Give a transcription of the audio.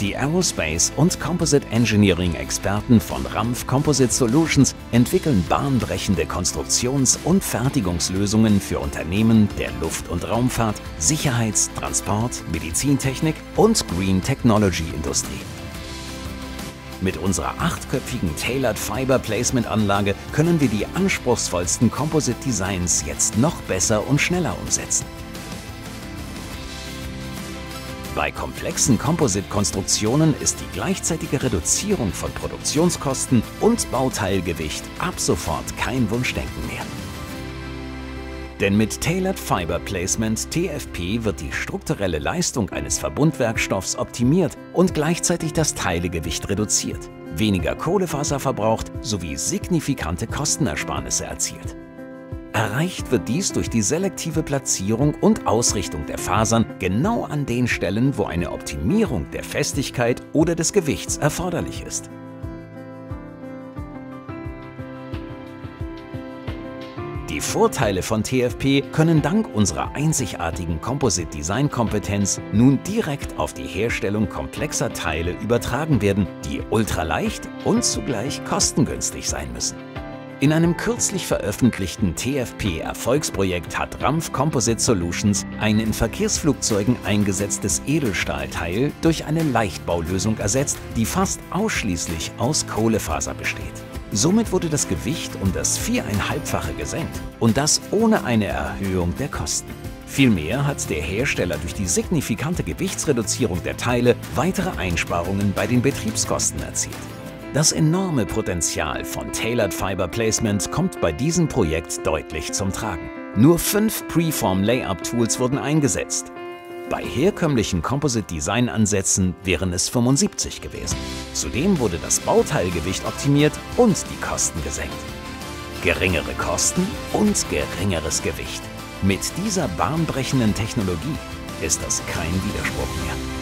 Die Aerospace und Composite Engineering Experten von RAMF Composite Solutions entwickeln bahnbrechende Konstruktions- und Fertigungslösungen für Unternehmen der Luft- und Raumfahrt, Sicherheits-, Transport-, Medizintechnik und Green Technology Industrie. Mit unserer achtköpfigen Tailored Fiber Placement Anlage können wir die anspruchsvollsten Composite Designs jetzt noch besser und schneller umsetzen. Bei komplexen Composite-Konstruktionen ist die gleichzeitige Reduzierung von Produktionskosten und Bauteilgewicht ab sofort kein Wunschdenken mehr. Denn mit Tailored Fiber Placement TFP wird die strukturelle Leistung eines Verbundwerkstoffs optimiert und gleichzeitig das Teilegewicht reduziert, weniger Kohlefaser verbraucht sowie signifikante Kostenersparnisse erzielt. Erreicht wird dies durch die selektive Platzierung und Ausrichtung der Fasern genau an den Stellen, wo eine Optimierung der Festigkeit oder des Gewichts erforderlich ist. Die Vorteile von TFP können dank unserer einzigartigen Composite-Design-Kompetenz nun direkt auf die Herstellung komplexer Teile übertragen werden, die ultraleicht und zugleich kostengünstig sein müssen. In einem kürzlich veröffentlichten TFP-Erfolgsprojekt hat RAMF Composite Solutions ein in Verkehrsflugzeugen eingesetztes Edelstahlteil durch eine Leichtbaulösung ersetzt, die fast ausschließlich aus Kohlefaser besteht. Somit wurde das Gewicht um das viereinhalbfache gesenkt und das ohne eine Erhöhung der Kosten. Vielmehr hat der Hersteller durch die signifikante Gewichtsreduzierung der Teile weitere Einsparungen bei den Betriebskosten erzielt. Das enorme Potenzial von Tailored Fiber Placement kommt bei diesem Projekt deutlich zum Tragen. Nur fünf Preform Layup Tools wurden eingesetzt. Bei herkömmlichen Composite Design Ansätzen wären es 75 gewesen. Zudem wurde das Bauteilgewicht optimiert und die Kosten gesenkt. Geringere Kosten und geringeres Gewicht. Mit dieser bahnbrechenden Technologie ist das kein Widerspruch mehr.